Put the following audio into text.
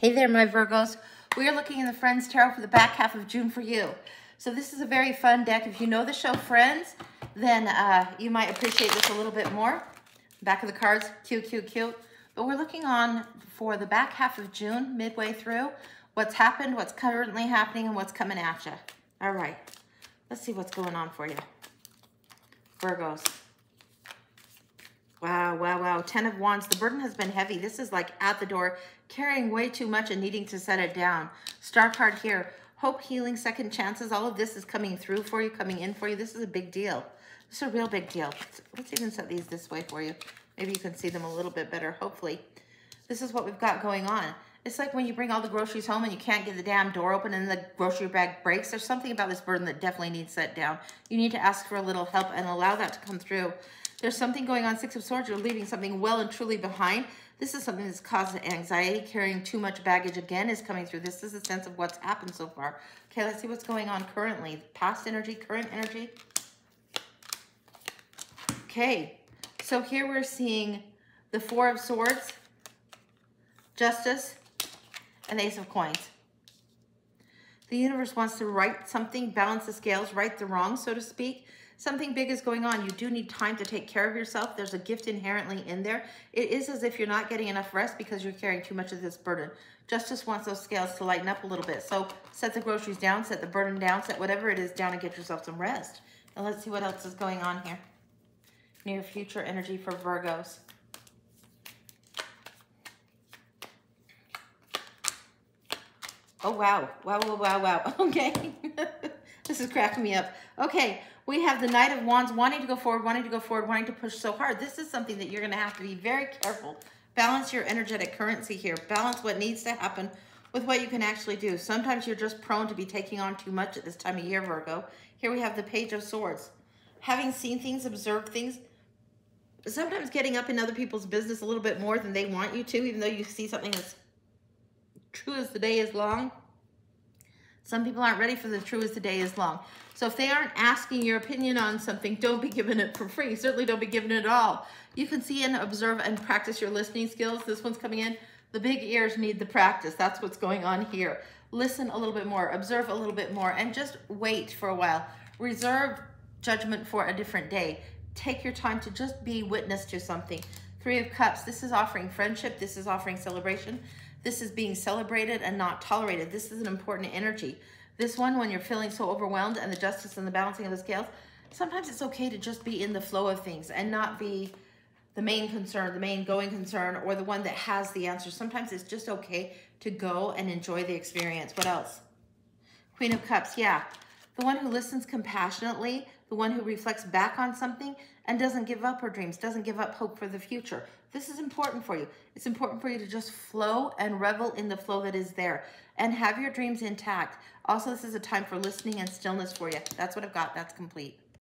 Hey there, my Virgos. We are looking in the Friends Tarot for the back half of June for you. So this is a very fun deck. If you know the show Friends, then uh, you might appreciate this a little bit more. Back of the cards, cute, cute, cute. But we're looking on for the back half of June, midway through, what's happened, what's currently happening, and what's coming at you. All right, let's see what's going on for you. Virgos. Wow, wow, wow. Ten of Wands. The burden has been heavy. This is like at the door, carrying way too much and needing to set it down. Star card here. Hope, healing, second chances. All of this is coming through for you, coming in for you. This is a big deal. This is a real big deal. Let's, let's even set these this way for you. Maybe you can see them a little bit better, hopefully. This is what we've got going on. It's like when you bring all the groceries home and you can't get the damn door open and the grocery bag breaks. There's something about this burden that definitely needs set down. You need to ask for a little help and allow that to come through. There's something going on, Six of Swords, you're leaving something well and truly behind. This is something that's caused anxiety. Carrying too much baggage again is coming through. This is a sense of what's happened so far. Okay, let's see what's going on currently. Past energy, current energy. Okay, so here we're seeing the Four of Swords, Justice, and Ace of Coins. The universe wants to right something, balance the scales, right the wrong, so to speak something big is going on. You do need time to take care of yourself. There's a gift inherently in there. It is as if you're not getting enough rest because you're carrying too much of this burden. Justice wants those scales to lighten up a little bit. So set the groceries down, set the burden down, set whatever it is down and get yourself some rest. And let's see what else is going on here. Near future energy for Virgos. Oh, wow. Wow, wow, wow, wow. Okay. this is cracking me up. Okay, we have the Knight of Wands wanting to go forward, wanting to go forward, wanting to push so hard. This is something that you're going to have to be very careful. Balance your energetic currency here. Balance what needs to happen with what you can actually do. Sometimes you're just prone to be taking on too much at this time of year, Virgo. Here we have the Page of Swords. Having seen things, observed things, sometimes getting up in other people's business a little bit more than they want you to, even though you see something that's true as the day is long. Some people aren't ready for the true as the day is long. So if they aren't asking your opinion on something, don't be giving it for free. Certainly don't be giving it at all. You can see and observe and practice your listening skills. This one's coming in. The big ears need the practice. That's what's going on here. Listen a little bit more, observe a little bit more, and just wait for a while. Reserve judgment for a different day. Take your time to just be witness to something. Three of Cups, this is offering friendship. This is offering celebration. This is being celebrated and not tolerated. This is an important energy. This one, when you're feeling so overwhelmed and the justice and the balancing of the scales, sometimes it's okay to just be in the flow of things and not be the main concern, the main going concern, or the one that has the answer. Sometimes it's just okay to go and enjoy the experience. What else? Queen of Cups, yeah. The one who listens compassionately, the one who reflects back on something and doesn't give up her dreams, doesn't give up hope for the future. This is important for you. It's important for you to just flow and revel in the flow that is there and have your dreams intact. Also, this is a time for listening and stillness for you. That's what I've got. That's complete.